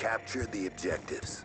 Capture the objectives.